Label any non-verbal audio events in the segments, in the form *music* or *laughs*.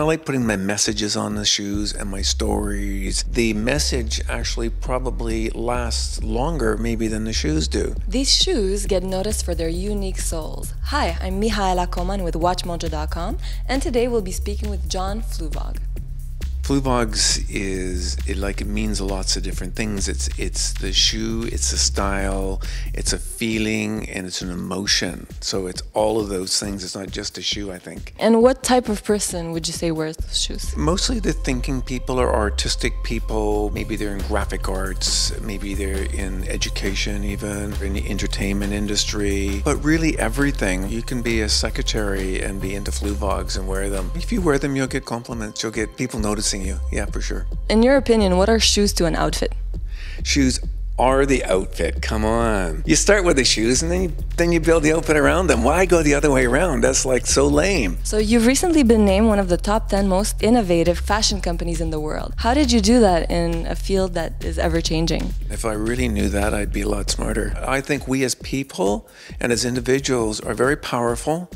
I like putting my messages on the shoes and my stories. The message actually probably lasts longer, maybe, than the shoes do. These shoes get noticed for their unique soles. Hi, I'm Mihaela Koman with WatchMojo.com, and today we'll be speaking with John Fluevog. Fluevogs is it like it means lots of different things. It's it's the shoe, it's a style, it's a feeling, and it's an emotion. So it's all of those things. It's not just a shoe, I think. And what type of person would you say wears those shoes? Mostly the thinking people or artistic people. Maybe they're in graphic arts, maybe they're in education, even in the entertainment industry. But really everything. You can be a secretary and be into Fluevogs and wear them. If you wear them, you'll get compliments. You'll get people noticing you. Yeah, for sure. In your opinion, what are shoes to an outfit? Shoes are the outfit. Come on. You start with the shoes and then you, then you build the outfit around them. Why go the other way around? That's like so lame. So you've recently been named one of the top 10 most innovative fashion companies in the world. How did you do that in a field that is ever changing? If I really knew that, I'd be a lot smarter. I think we as people and as individuals are very powerful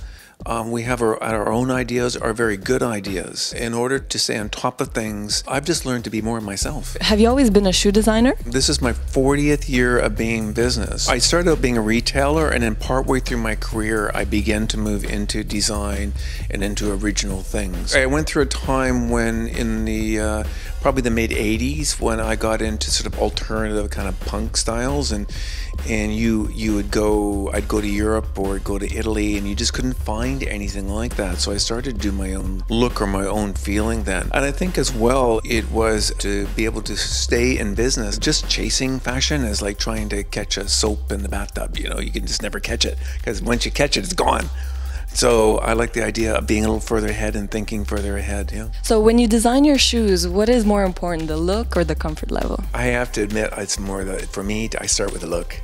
um, we have our, our own ideas, our very good ideas. In order to stay on top of things, I've just learned to be more myself. Have you always been a shoe designer? This is my 40th year of being business. I started out being a retailer, and then partway through my career, I began to move into design and into original things. I went through a time when, in the uh, probably the mid 80s, when I got into sort of alternative kind of punk styles, and and you you would go, I'd go to Europe or go to Italy, and you just couldn't find anything like that. So I started to do my own look or my own feeling then. And I think as well, it was to be able to stay in business. Just chasing fashion is like trying to catch a soap in the bathtub. You know, you can just never catch it because once you catch it, it's gone. So I like the idea of being a little further ahead and thinking further ahead. Yeah. So when you design your shoes, what is more important, the look or the comfort level? I have to admit, it's more the for me. I start with the look.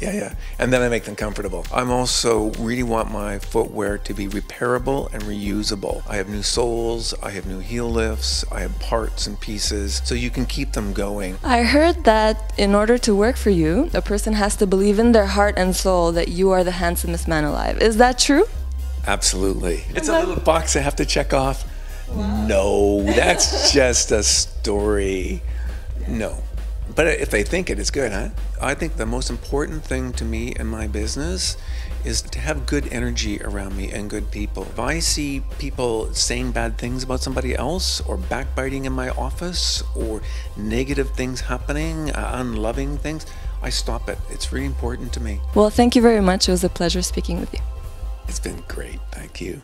Yeah, yeah, and then I make them comfortable. I'm also really want my footwear to be repairable and reusable. I have new soles, I have new heel lifts, I have parts and pieces, so you can keep them going. I heard that in order to work for you, a person has to believe in their heart and soul that you are the handsomest man alive. Is that true? Absolutely. It's a little box I have to check off. Wow. No, that's *laughs* just a story. No. But if they think it, it's good, huh? I think the most important thing to me in my business is to have good energy around me and good people. If I see people saying bad things about somebody else or backbiting in my office or negative things happening, uh, unloving things, I stop it. It's really important to me. Well, thank you very much. It was a pleasure speaking with you. It's been great. Thank you.